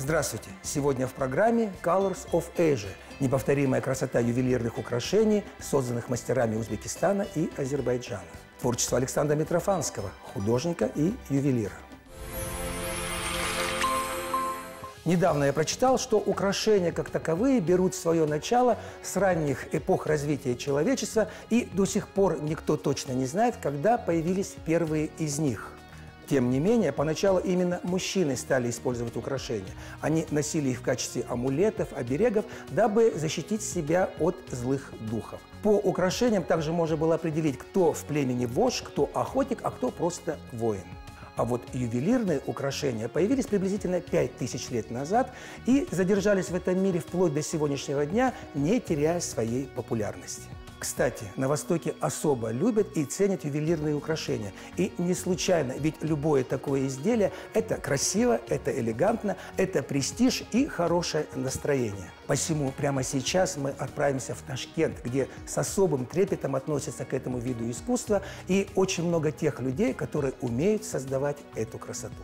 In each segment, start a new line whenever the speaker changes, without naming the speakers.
Здравствуйте! Сегодня в программе Colors of Asia – неповторимая красота ювелирных украшений, созданных мастерами Узбекистана и Азербайджана. Творчество Александра Митрофанского, художника и ювелира. Недавно я прочитал, что украшения как таковые берут свое начало с ранних эпох развития человечества, и до сих пор никто точно не знает, когда появились первые из них. Тем не менее, поначалу именно мужчины стали использовать украшения. Они носили их в качестве амулетов, оберегов, дабы защитить себя от злых духов. По украшениям также можно было определить, кто в племени вождь, кто охотник, а кто просто воин. А вот ювелирные украшения появились приблизительно 5000 лет назад и задержались в этом мире вплоть до сегодняшнего дня, не теряя своей популярности. Кстати, на Востоке особо любят и ценят ювелирные украшения. И не случайно, ведь любое такое изделие – это красиво, это элегантно, это престиж и хорошее настроение. Посему прямо сейчас мы отправимся в Ташкент, где с особым трепетом относятся к этому виду искусства и очень много тех людей, которые умеют создавать эту красоту.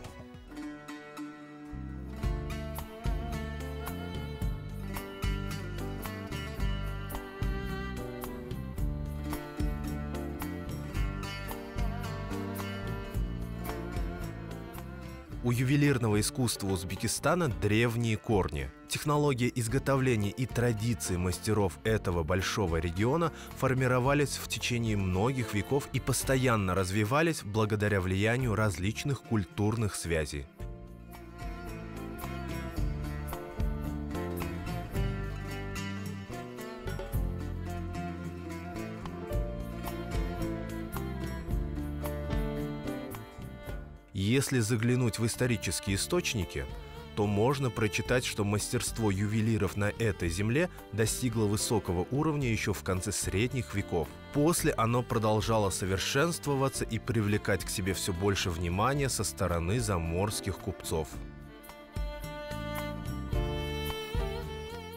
У ювелирного искусства Узбекистана древние корни. Технология изготовления и традиции мастеров этого большого региона формировались в течение многих веков и постоянно развивались благодаря влиянию различных культурных связей. Если заглянуть в исторические источники, то можно прочитать, что мастерство ювелиров на этой земле достигло высокого уровня еще в конце средних веков. После оно продолжало совершенствоваться и привлекать к себе все больше внимания со стороны заморских купцов.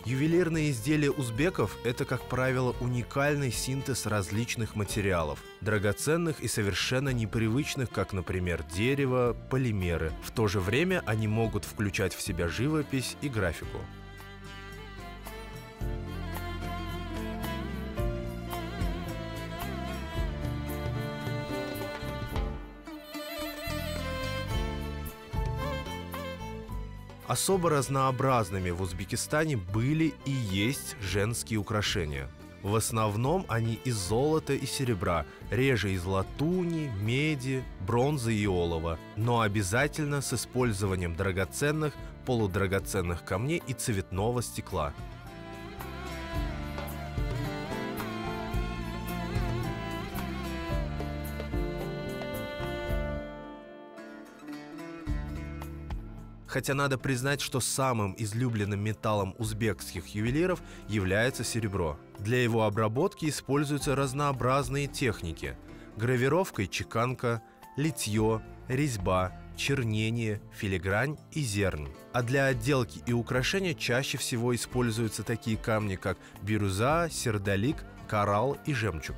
Ювелирные изделия узбеков – это, как правило, уникальный синтез различных материалов, драгоценных и совершенно непривычных, как, например, дерево, полимеры. В то же время они могут включать в себя живопись и графику. Особо разнообразными в Узбекистане были и есть женские украшения. В основном они из золота и серебра, реже из латуни, меди, бронзы и олова, но обязательно с использованием драгоценных, полудрагоценных камней и цветного стекла – Хотя надо признать, что самым излюбленным металлом узбекских ювелиров является серебро. Для его обработки используются разнообразные техники – гравировка и чеканка, литье, резьба, чернение, филигрань и зернь. А для отделки и украшения чаще всего используются такие камни, как бирюза, сердолик, коралл и жемчуг.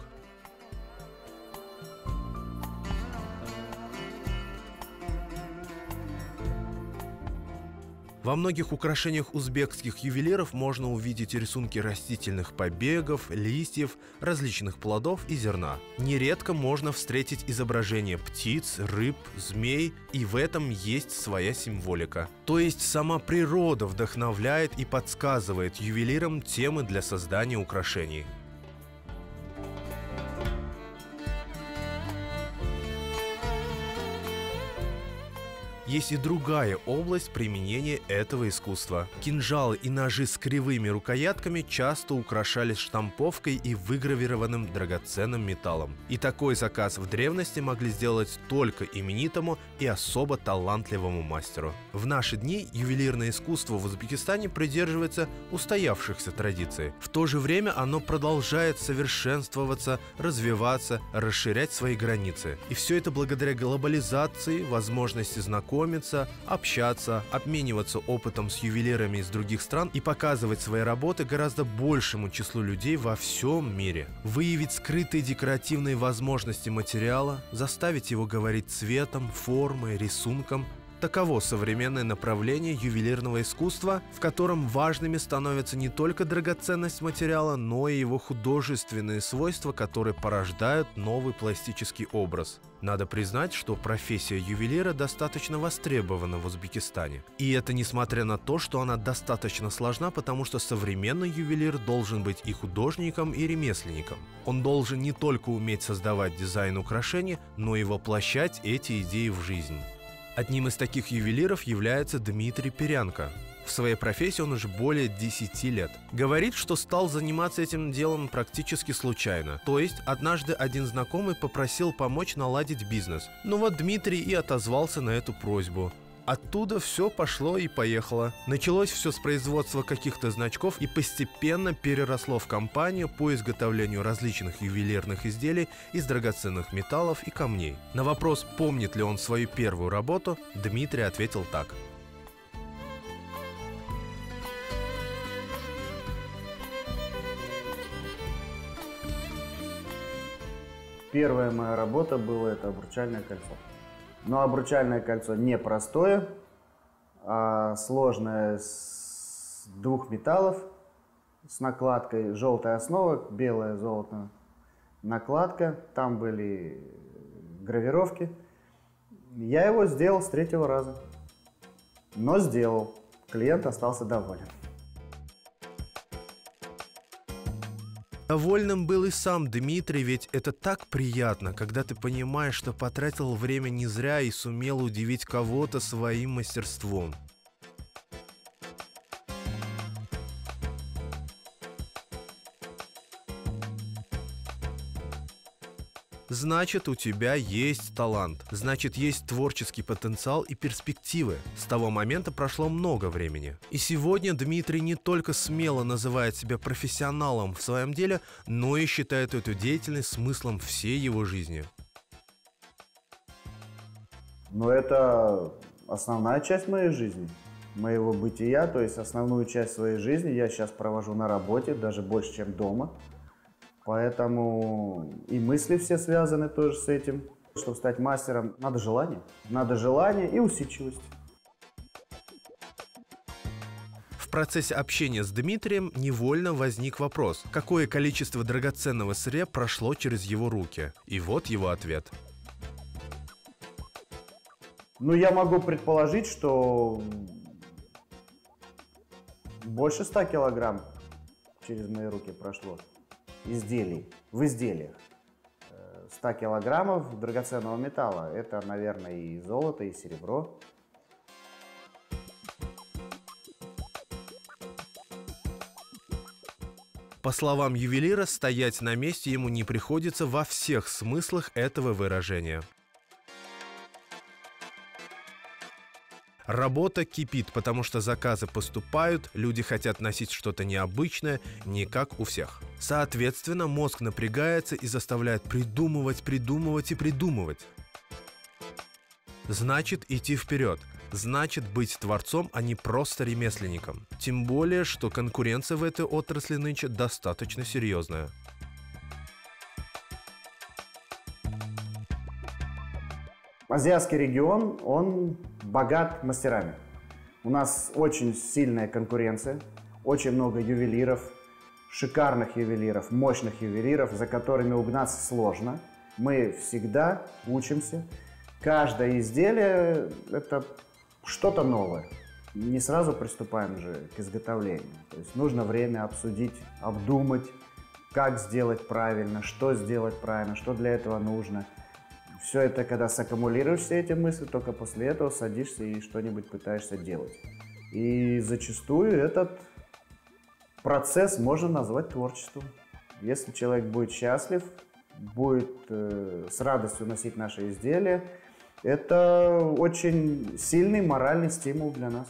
Во многих украшениях узбекских ювелиров можно увидеть рисунки растительных побегов, листьев, различных плодов и зерна. Нередко можно встретить изображения птиц, рыб, змей, и в этом есть своя символика. То есть сама природа вдохновляет и подсказывает ювелирам темы для создания украшений. Есть и другая область применения этого искусства. Кинжалы и ножи с кривыми рукоятками часто украшались штамповкой и выгравированным драгоценным металлом. И такой заказ в древности могли сделать только именитому и особо талантливому мастеру. В наши дни ювелирное искусство в Узбекистане придерживается устоявшихся традиций. В то же время оно продолжает совершенствоваться, развиваться, расширять свои границы. И все это благодаря глобализации, возможности знакомства знакомиться, общаться, обмениваться опытом с ювелирами из других стран и показывать свои работы гораздо большему числу людей во всем мире. Выявить скрытые декоративные возможности материала, заставить его говорить цветом, формой, рисунком – Таково современное направление ювелирного искусства, в котором важными становятся не только драгоценность материала, но и его художественные свойства, которые порождают новый пластический образ. Надо признать, что профессия ювелира достаточно востребована в Узбекистане. И это несмотря на то, что она достаточно сложна, потому что современный ювелир должен быть и художником, и ремесленником. Он должен не только уметь создавать дизайн украшений, но и воплощать эти идеи в жизнь. Одним из таких ювелиров является Дмитрий Перянко. В своей профессии он уже более 10 лет. Говорит, что стал заниматься этим делом практически случайно. То есть, однажды один знакомый попросил помочь наладить бизнес. Ну вот Дмитрий и отозвался на эту просьбу. Оттуда все пошло и поехало. Началось все с производства каких-то значков и постепенно переросло в компанию по изготовлению различных ювелирных изделий из драгоценных металлов и камней. На вопрос, помнит ли он свою первую работу, Дмитрий ответил так.
Первая моя работа была это обручальное кольцо. Но обручальное кольцо не простое, а сложное с двух металлов с накладкой. Желтая основа, белое золото накладка. Там были гравировки. Я его сделал с третьего раза. Но сделал. Клиент остался доволен.
Довольным был и сам Дмитрий, ведь это так приятно, когда ты понимаешь, что потратил время не зря и сумел удивить кого-то своим мастерством. Значит, у тебя есть талант. Значит, есть творческий потенциал и перспективы. С того момента прошло много времени. И сегодня Дмитрий не только смело называет себя профессионалом в своем деле, но и считает эту деятельность смыслом всей его жизни.
Но это основная часть моей жизни, моего бытия, то есть основную часть своей жизни я сейчас провожу на работе, даже больше, чем дома. Поэтому и мысли все связаны тоже с этим. Чтобы стать мастером, надо желание. Надо желание и усидчивость.
В процессе общения с Дмитрием невольно возник вопрос, какое количество драгоценного сырья прошло через его руки. И вот его ответ.
Ну, я могу предположить, что больше 100 килограмм через мои руки прошло изделий, в изделиях. 100 э, килограммов драгоценного металла. Это, наверное, и золото, и серебро.
По словам ювелира, стоять на месте ему не приходится во всех смыслах этого выражения. Работа кипит, потому что заказы поступают, люди хотят носить что-то необычное, не как у всех. Соответственно, мозг напрягается и заставляет придумывать, придумывать и придумывать. Значит, идти вперед. Значит, быть творцом, а не просто ремесленником. Тем более, что конкуренция в этой отрасли нынче достаточно серьезная.
Азиатский регион, он богат мастерами. У нас очень сильная конкуренция, очень много ювелиров, шикарных ювелиров, мощных ювелиров, за которыми угнаться сложно. Мы всегда учимся. Каждое изделие – это что-то новое. Не сразу приступаем же к изготовлению. То есть нужно время обсудить, обдумать, как сделать правильно, что сделать правильно, что для этого нужно – все это, когда саккумулируешь все эти мысли, только после этого садишься и что-нибудь пытаешься делать. И зачастую этот процесс можно назвать творчеством. Если человек будет счастлив, будет э, с радостью носить наши изделия, это очень сильный моральный стимул для нас.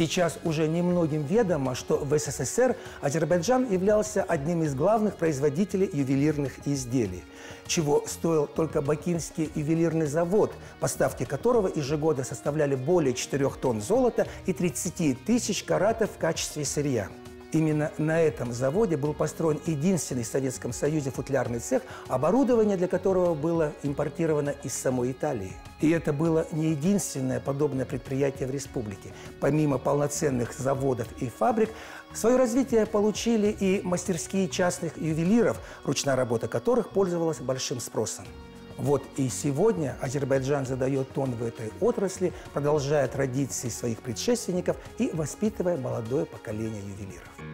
Сейчас уже немногим ведомо, что в СССР Азербайджан являлся одним из главных производителей ювелирных изделий, чего стоил только Бакинский ювелирный завод, поставки которого ежегодно составляли более 4 тонн золота и 30 тысяч каратов в качестве сырья. Именно на этом заводе был построен единственный в Советском Союзе футлярный цех, оборудование для которого было импортировано из самой Италии. И это было не единственное подобное предприятие в республике. Помимо полноценных заводов и фабрик, свое развитие получили и мастерские частных ювелиров, ручная работа которых пользовалась большим спросом. Вот и сегодня Азербайджан задает тон в этой отрасли, продолжая традиции своих предшественников и воспитывая молодое поколение ювелиров.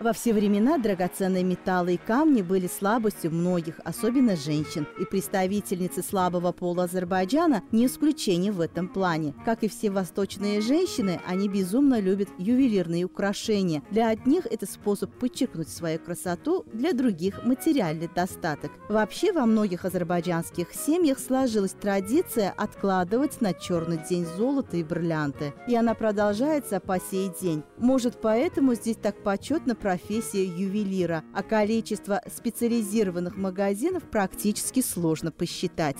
Во все времена драгоценные металлы и камни были слабостью многих, особенно женщин. И представительницы слабого пола Азербайджана не исключение в этом плане. Как и все восточные женщины, они безумно любят ювелирные украшения. Для одних это способ подчеркнуть свою красоту, для других – материальный достаток. Вообще во многих азербайджанских семьях сложилась традиция откладывать на черный день золото и бриллианты. И она продолжается по сей день. Может, поэтому здесь так почетно профессия ювелира, а количество специализированных магазинов практически сложно посчитать.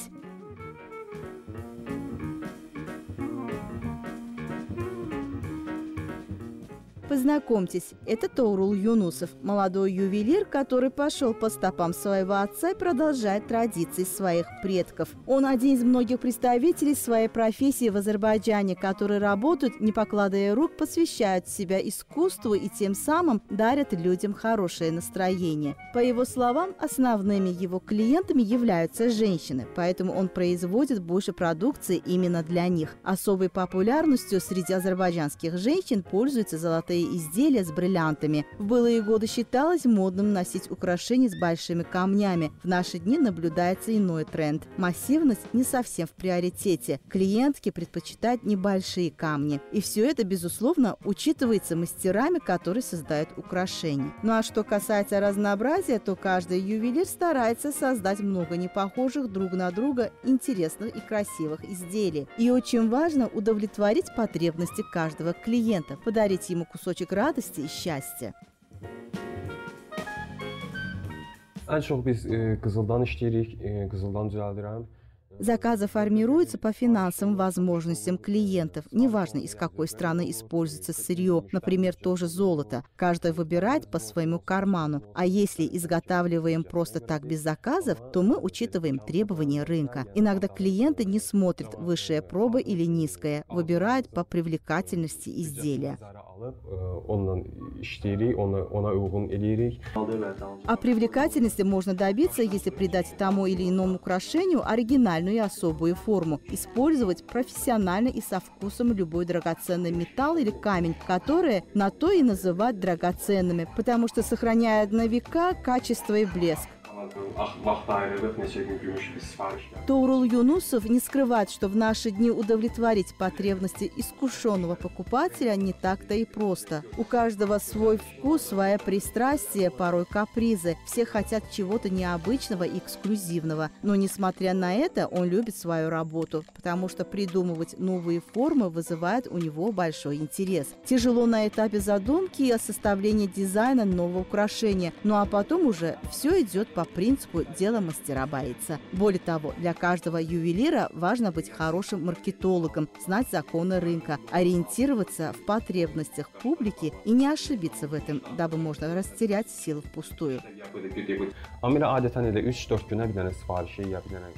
Познакомьтесь, это Тоурул Юнусов, молодой ювелир, который пошел по стопам своего отца и продолжает традиции своих предков. Он один из многих представителей своей профессии в Азербайджане, которые работают, не покладая рук, посвящают себя искусству и тем самым дарят людям хорошее настроение. По его словам, основными его клиентами являются женщины, поэтому он производит больше продукции именно для них. Особой популярностью среди азербайджанских женщин пользуются золотые золотые изделия с бриллиантами. В былые годы считалось модным носить украшения с большими камнями. В наши дни наблюдается иной тренд. Массивность не совсем в приоритете. Клиентки предпочитают небольшие камни. И все это, безусловно, учитывается мастерами, которые создают украшения. Ну а что касается разнообразия, то каждый ювелир старается создать много непохожих друг на друга интересных и красивых изделий. И очень важно удовлетворить потребности каждого клиента, подарить ему кусок кусочек радости и счастья.
Ən çox biz e, qızıldan işləyirik, e, qızıldan düzəldirəm.
Заказы формируются по финансовым возможностям клиентов, неважно из какой страны используется сырье, например, тоже золото. Каждый выбирает по своему карману. А если изготавливаем просто так без заказов, то мы учитываем требования рынка. Иногда клиенты не смотрят высшая проба или низкая, выбирают по привлекательности изделия. А привлекательности можно добиться, если придать тому или иному украшению оригинальную уникальную и особую форму. Использовать профессионально и со вкусом любой драгоценный металл или камень, которые на то и называют драгоценными, потому что сохраняют на века качество и блеск. Тоурул Юнусов не скрывает, что в наши дни удовлетворить потребности искушенного покупателя не так-то и просто. У каждого свой вкус, своя пристрастие, порой капризы. Все хотят чего-то необычного и эксклюзивного. Но, несмотря на это, он любит свою работу, потому что придумывать новые формы вызывает у него большой интерес. Тяжело на этапе задумки и составления дизайна нового украшения, ну а потом уже все идет по принципу «дело мастера боится». Более того, для каждого ювелира важно быть хорошим маркетологом, знать законы рынка, ориентироваться в потребностях публики и не ошибиться в этом, дабы можно растерять силы впустую.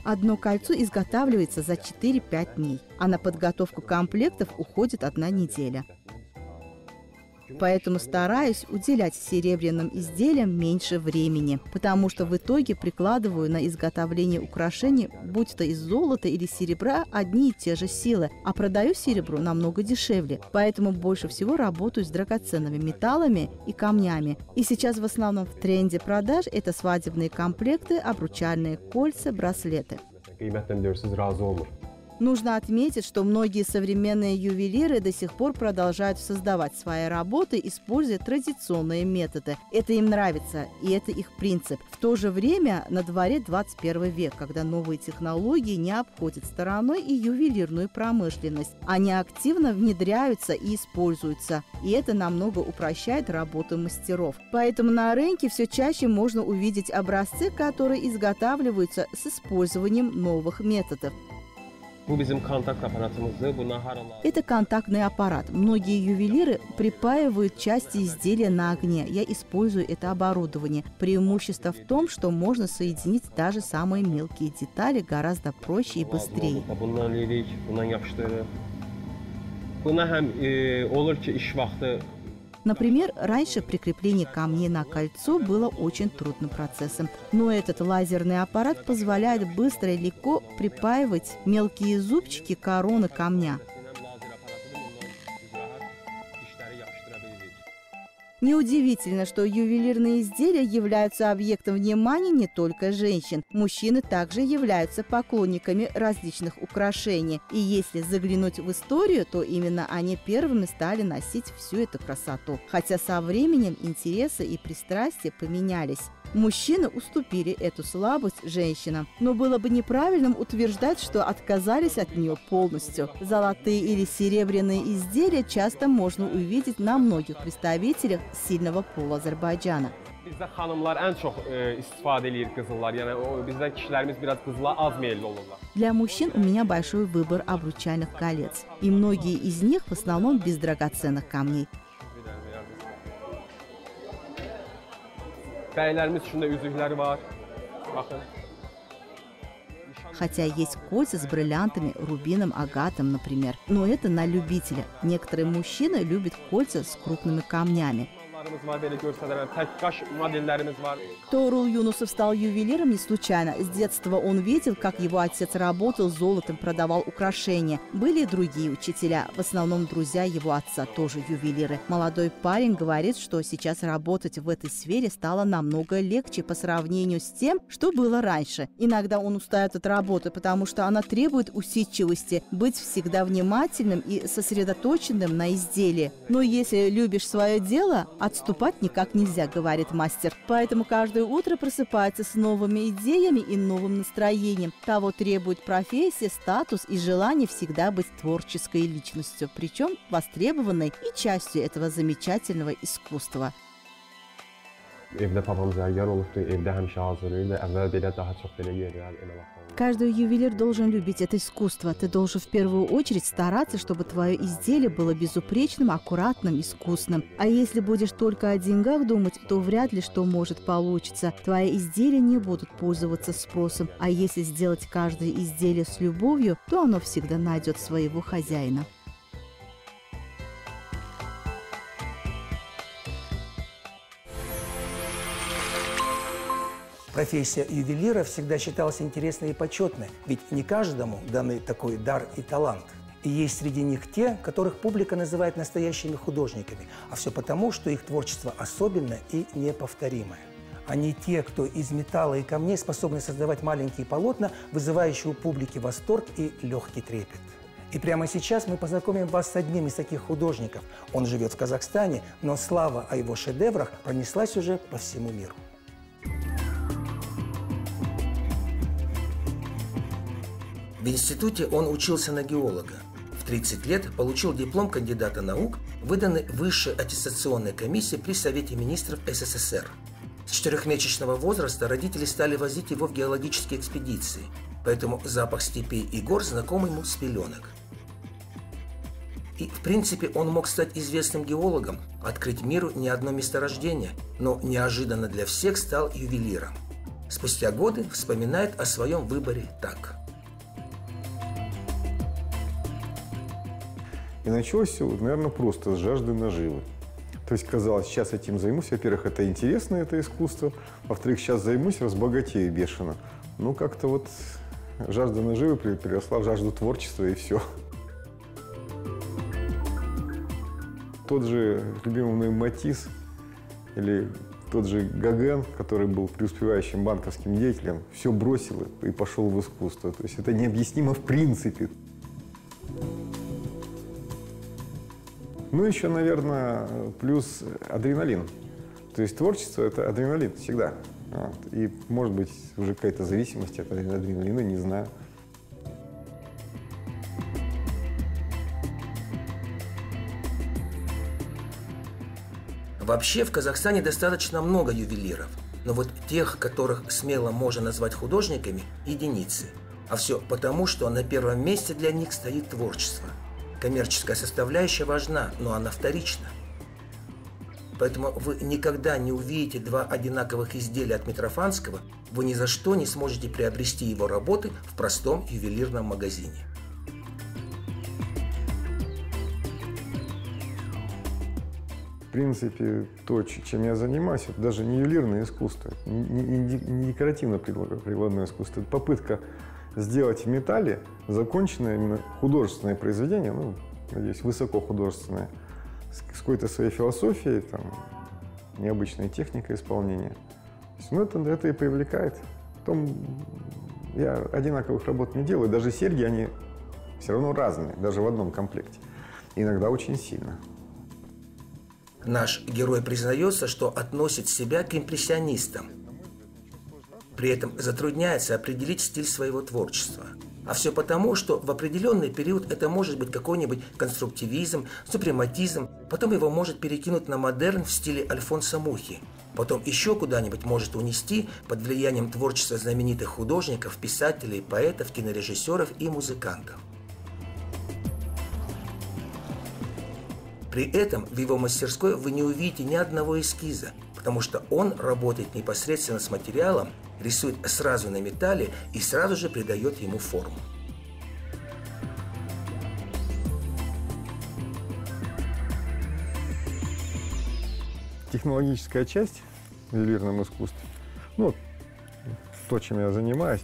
Одно кольцо изготавливается за 4-5 дней, а на подготовку комплектов уходит одна неделя. Поэтому стараюсь уделять серебряным изделиям меньше времени, потому что в итоге прикладываю на изготовление украшений, будь то из золота или серебра, одни и те же силы, а продаю серебро намного дешевле. Поэтому больше всего работаю с драгоценными металлами и камнями. И сейчас в основном в тренде продаж это свадебные комплекты, обручальные кольца, браслеты. Нужно отметить, что многие современные ювелиры до сих пор продолжают создавать свои работы, используя традиционные методы. Это им нравится, и это их принцип. В то же время на дворе 21 век, когда новые технологии не обходят стороной и ювелирную промышленность. Они активно внедряются и используются, и это намного упрощает работу мастеров. Поэтому на рынке все чаще можно увидеть образцы, которые изготавливаются с использованием новых методов.
Bu bizim kontakt aparatımızdır. Buna hər an
Это контактный аппарат. Многие ювелиры припаивают части изделия на огне. Я использую это оборудование. Преимущество в том, что можно соединить даже самые мелкие детали гораздо проще и быстрее.
Buna e, olur ki, iş vaxtı
Например, раньше прикрепление камней на кольцо было очень трудным процессом. Но этот лазерный аппарат позволяет быстро и легко припаивать мелкие зубчики короны камня. Неудивительно, что ювелирные изделия являются объектом внимания не только женщин. Мужчины также являются поклонниками различных украшений. И если заглянуть в историю, то именно они первыми стали носить всю эту красоту. Хотя со временем интересы и пристрастия поменялись. Мужчины уступили эту слабость женщинам, но было бы неправильным утверждать, что отказались от нее полностью. Золотые или серебряные изделия часто можно увидеть на многих представителях сильного пола Азербайджана.
Bizdə xanımlar ən çox e, istifadə eləyir qızıllar. Yəni o bizdə kişilərimiz biraz qızıla az meylli olurlar.
Для мужчин у меня большой выбор обручальных колец, и многие из них в основном без драгоценных камней.
Bəylərimiz üçün də üzükləri var.
Хотя есть кольца с бриллиантами, рубином, агатом, например. Но это на любителя. Некоторые мужчины любят кольца с крупными камнями.
Mallarımız var belə göstərərəm. Tək qaş modellərimiz var.
Торул Юнусов стал ювелиром не случайно. С детства он видел, как его отец работал золотом, продавал украшения. Были другие учителя, в основном друзья его отца, тоже ювелиры. Молодой парень говорит, что сейчас работать в этой сфере стало намного легче по сравнению с тем, что было раньше. Иногда он устает от работы, потому что она требует усидчивости, быть всегда внимательным и сосредоточенным на изделии. Но если любишь свое дело, отступать никак нельзя, говорит мастер. Поэтому каждое утро просыпается с новыми идеями и новым настроением. Того требует профессия, статус и желание всегда быть творческой личностью, причем востребованной и частью этого замечательного искусства.
Evdə papam zərgər olubdu, evdə həmişə hazırlayırdı. Əvvəl belə daha çox belə yerlər, elə.
Каждый ювелир должен любить это искусство. Ты должен в первую очередь стараться, чтобы твое изделие было безупречным, аккуратным, искусным. А если будешь только о деньгах думать, то вряд ли что может получиться. Твои изделия не будут пользоваться спросом. А если сделать каждое изделие с любовью, то оно всегда найдет своего хозяина.
Профессия ювелира всегда считалась интересной и почетной, ведь не каждому даны такой дар и талант. И есть среди них те, которых публика называет настоящими художниками, а все потому, что их творчество особенное и неповторимое. Они те, кто из металла и камней способны создавать маленькие полотна, вызывающие у публики восторг и легкий трепет. И прямо сейчас мы познакомим вас с одним из таких художников. Он живет в Казахстане, но слава о его шедеврах пронеслась уже по всему миру. В институте он учился на геолога. В 30 лет получил диплом кандидата наук, выданный Высшей аттестационной комиссией при Совете министров СССР. С четырехмесячного возраста родители стали возить его в геологические экспедиции, поэтому запах степей и гор знаком ему с пеленок. И, в принципе, он мог стать известным геологом, открыть миру не одно месторождение, но неожиданно для всех стал ювелиром. Спустя годы вспоминает о своем выборе так –
И началось все, наверное, просто с жажды наживы. То есть казалось, сейчас этим займусь. Во-первых, это интересно, это искусство. Во-вторых, сейчас займусь, разбогатею бешено. Ну, как-то вот жажда наживы переросла в жажду творчества, и все. Тот же любимый мной Матис или тот же Гаген, который был преуспевающим банковским деятелем, все бросил и пошел в искусство. То есть это необъяснимо в принципе. Ну, еще, наверное, плюс адреналин. То есть творчество – это адреналин всегда. Вот. И, может быть, уже какая-то зависимость от адреналина, не знаю.
Вообще в Казахстане достаточно много ювелиров, но вот тех, которых смело можно назвать художниками, единицы. А все потому, что на первом месте для них стоит творчество. Коммерческая составляющая важна, но она вторична. Поэтому вы никогда не увидите два одинаковых изделия от Митрофанского, вы ни за что не сможете приобрести его работы в простом ювелирном магазине.
В принципе, то, чем я занимаюсь, это даже не ювелирное искусство, не, декоративно-прикладное искусство. Это попытка сделать в металле законченное именно художественное произведение, ну, надеюсь, высоко художественное, с какой-то своей философией, там, необычной техникой исполнения. Ну, это, это и привлекает. Потом я одинаковых работ не делаю. Даже серьги, они все равно разные, даже в одном комплекте. Иногда очень сильно.
Наш герой признается, что относит себя к импрессионистам. При этом затрудняется определить стиль своего творчества. А все потому, что в определенный период это может быть какой-нибудь конструктивизм, супрематизм, потом его может перекинуть на модерн в стиле Альфонса Мухи, потом еще куда-нибудь может унести под влиянием творчества знаменитых художников, писателей, поэтов, кинорежиссеров и музыкантов. При этом в его мастерской вы не увидите ни одного эскиза, потому что он работает непосредственно с материалом, рисует сразу на металле и сразу же придает ему форму.
Технологическая часть в ювелирном искусстве, ну, то, чем я занимаюсь,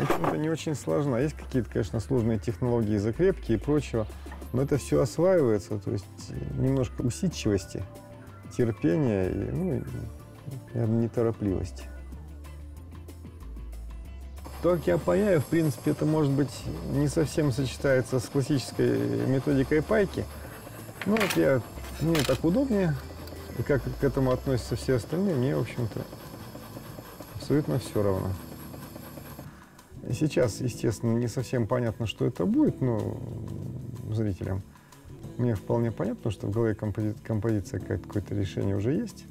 общем-то, не очень сложна. Есть какие-то, конечно, сложные технологии закрепки и прочего – но это все осваивается, то есть немножко усидчивости, терпения и, ну, и неторопливости. То, я паяю, в принципе, это, может быть, не совсем сочетается с классической методикой пайки. Ну, вот я, мне так удобнее, и как к этому относятся все остальные, мне, в общем-то, абсолютно все равно. Сейчас, естественно, не совсем понятно, что это будет, но зрителям. Мне вполне понятно, что в голове компози композиция какое-то решение уже есть.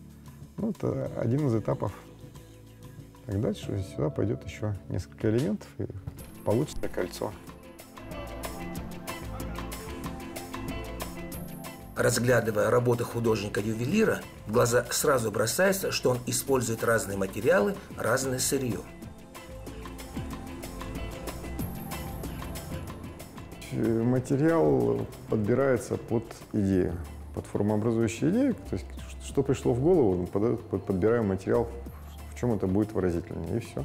Ну, это один из этапов. Так дальше сюда пойдет еще несколько элементов, и получится кольцо.
Разглядывая работы художника-ювелира, в глаза сразу бросается, что он использует разные материалы, разное сырье –
материал подбирается под идею, под формообразующую идею. То есть, что пришло в голову, подбираем материал, чем это будет выразительнее, и все.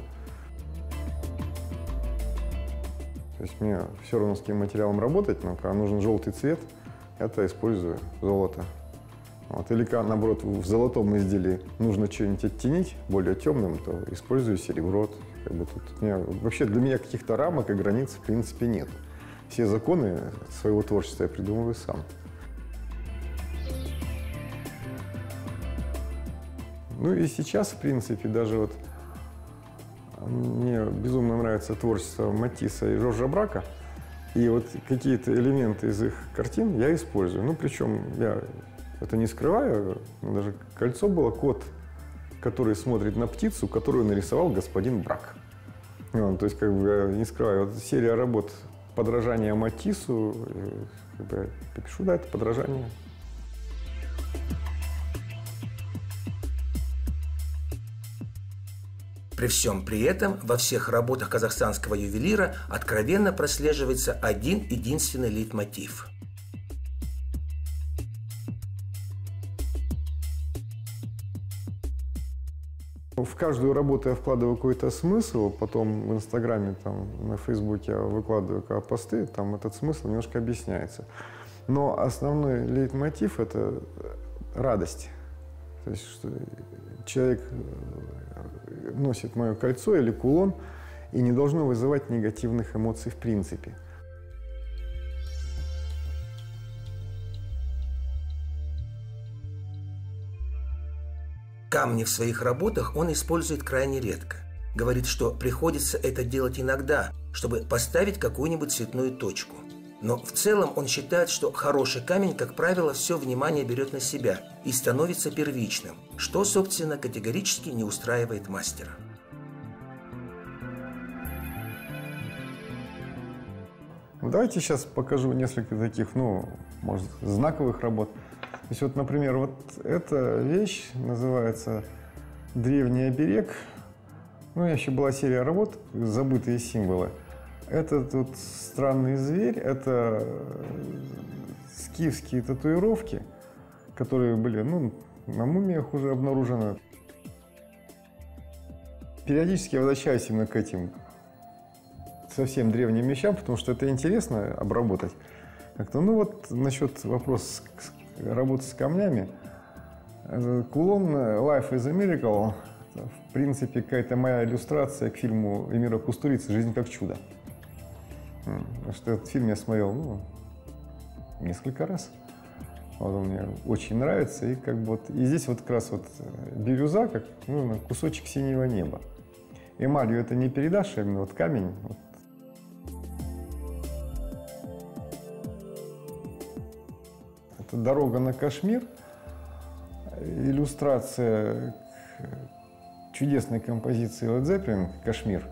То есть мне все равно с каким материалом работать, но когда нужен желтый цвет, это использую золото. Вот. Или, наоборот, в золотом изделии нужно что-нибудь оттенить более темным, то использую серебро. Как бы тут, меня, вообще для меня каких-то рамок и границ в принципе нет все законы своего творчества я придумываю сам. Ну и сейчас, в принципе, даже вот мне безумно нравится творчество Матисса и Жоржа Брака. И вот какие-то элементы из их картин я использую. Ну, причем я это не скрываю. Даже кольцо было кот, который смотрит на птицу, которую нарисовал господин Брак. Ну, то есть, как бы, я не скрываю, вот серия работ подражание Матису, как бы, пишу, да, это подражание.
При всем при этом во всех работах казахстанского ювелира откровенно прослеживается один единственный лейтмотив –
В каждую работу я вкладываю какой-то смысл, потом в Инстаграме, там, на Фейсбуке я выкладываю посты, там этот смысл немножко объясняется. Но основной лейтмотив – это радость. То есть, что человек носит мое кольцо или кулон и не должно вызывать негативных эмоций в принципе –
Камни в своих работах он использует крайне редко. Говорит, что приходится это делать иногда, чтобы поставить какую-нибудь цветную точку. Но в целом он считает, что хороший камень, как правило, все внимание берет на себя и становится первичным, что, собственно, категорически не устраивает мастера.
Давайте сейчас покажу несколько таких, ну, может, знаковых работ. То есть вот, например, вот эта вещь называется «Древний оберег». Ну, еще была серия работ «Забытые символы». Это тут странный зверь, это скифские татуировки, которые были, ну, на мумиях уже обнаружены. Периодически я возвращаюсь именно к этим совсем древним вещам, потому что это интересно обработать. Как-то, ну вот насчет вопроса работы с камнями. Кулон Life is a Miracle в принципе, какая-то моя иллюстрация к фильму Эмира Кустурицы «Жизнь как чудо». Что этот фильм я смотрел ну, несколько раз. Вот он мне очень нравится. И, как бы вот, и здесь вот как раз вот э, бирюза, как ну, кусочек синего неба. Эмалью это не передашь, а именно вот камень. Вот. Это «Дорога на Кашмир», иллюстрация к чудесной композиции Led Zeppelin «Кашмир».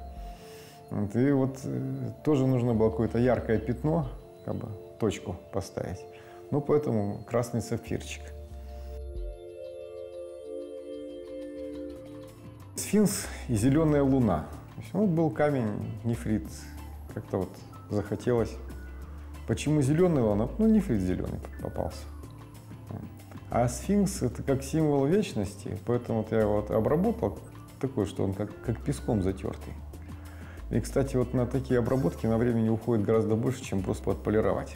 Вот, и вот э, тоже нужно было какое-то яркое пятно, как бы точку поставить. Ну, поэтому красный сапфирчик. Сфинкс и зеленая луна. Ну, был камень, нефрит. Как-то вот захотелось. Почему зеленый луна? Ну, нефрит зеленый попался. А сфинкс – это как символ вечности, поэтому вот я вот обработал такой, что он как, как песком затертый. И, кстати, вот на такие обработки на времени уходит гораздо больше, чем просто отполировать.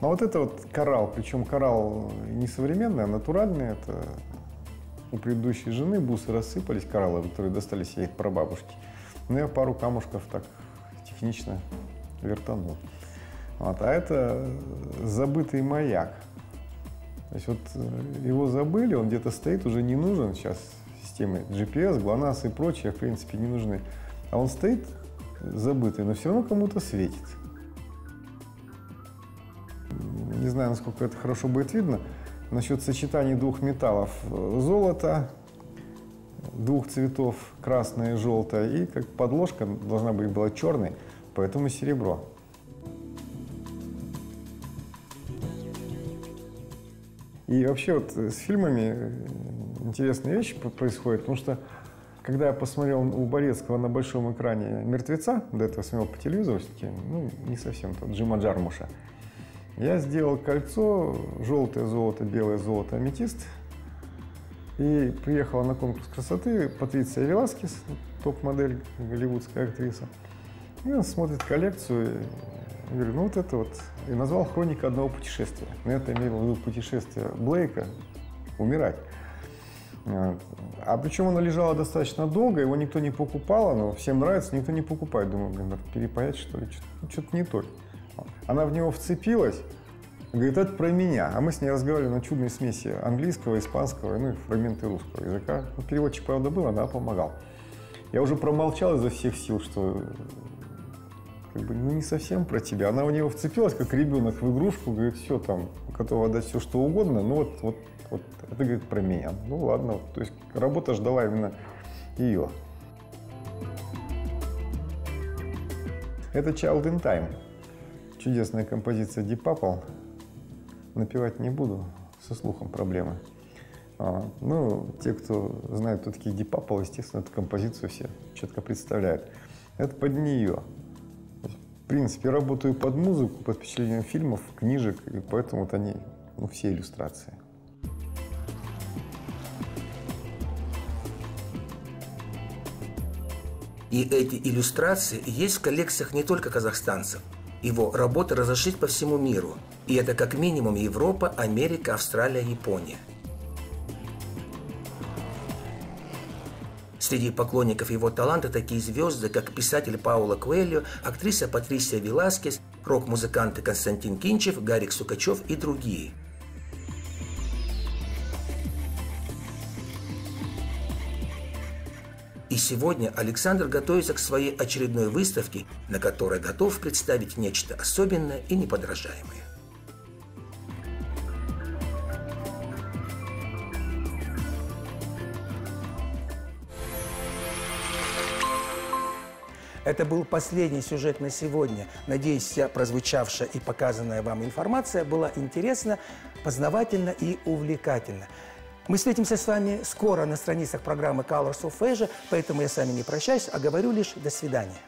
Но вот это вот коралл, причем коралл не современный, а натуральный. Это у предыдущей жены бусы рассыпались, кораллы, которые достались ей от прабабушки. Ну, я пару камушков так технично вертанул. Вот, а это забытый маяк. То есть вот его забыли, он где-то стоит, уже не нужен сейчас системы GPS, GLONASS и прочее, в принципе, не нужны. А он стоит забытый, но все равно кому-то светит не знаю, насколько это хорошо будет видно, насчет сочетания двух металлов. Золото, двух цветов, красное и желтое, и как подложка должна быть была черной, поэтому серебро. И вообще вот с фильмами интересные вещи происходят, потому что когда я посмотрел у Борецкого на большом экране «Мертвеца», до этого смотрел по телевизору, ну, не совсем тот, Джима Джармуша, я сделал кольцо, желтое золото, белое золото, аметист. И приехала на конкурс красоты Патриция Веласкес, топ-модель, голливудская актриса. И он смотрит коллекцию, и говорю, ну вот это вот. И назвал «Хроника одного путешествия». Но это имел в виду путешествие Блейка, умирать. А причем оно лежало достаточно долго, его никто не покупал, оно всем нравится, никто не покупает. Думаю, блин, надо перепаять, что ли, что-то ну, не то. Она в него вцепилась, говорит, это про меня. А мы с ней разговаривали на чудной смеси английского, испанского, ну и фрагменты русского языка. Ну, переводчик, правда, был, она помогал. Я уже промолчал изо всех сил, что как бы, ну, не совсем про тебя. Она в него вцепилась, как ребенок в игрушку, говорит, все там, готова отдать все, что угодно, ну вот, вот, вот это, говорит, про меня. Ну, ладно, то есть работа ждала именно ее. Это Child in Time. Чудесная композиция Deep Purple. Напевать не буду, со слухом проблемы. А, ну, те, кто знает, кто такие Deep Purple, естественно, эту композицию все четко представляют. Это под нее. В принципе, работаю под музыку, под впечатлением фильмов, книжек, и поэтому вот они, ну, все иллюстрации.
И эти иллюстрации есть в коллекциях не только казахстанцев – его работы разошлись по всему миру, и это как минимум Европа, Америка, Австралия, Япония. Среди поклонников его таланта такие звезды, как писатель Паула Куэльо, актриса Патрисия Веласкес, рок-музыканты Константин Кинчев, Гарик Сукачев и другие – сегодня Александр готовится к своей очередной выставке, на которой готов представить нечто особенное и неподражаемое. Это был последний сюжет на сегодня. Надеюсь, вся прозвучавшая и показанная вам информация была интересна, познавательна и увлекательна. Мы встретимся с вами скоро на страницах программы Colors of Asia, поэтому я с вами не прощаюсь, а говорю лишь «до свидания».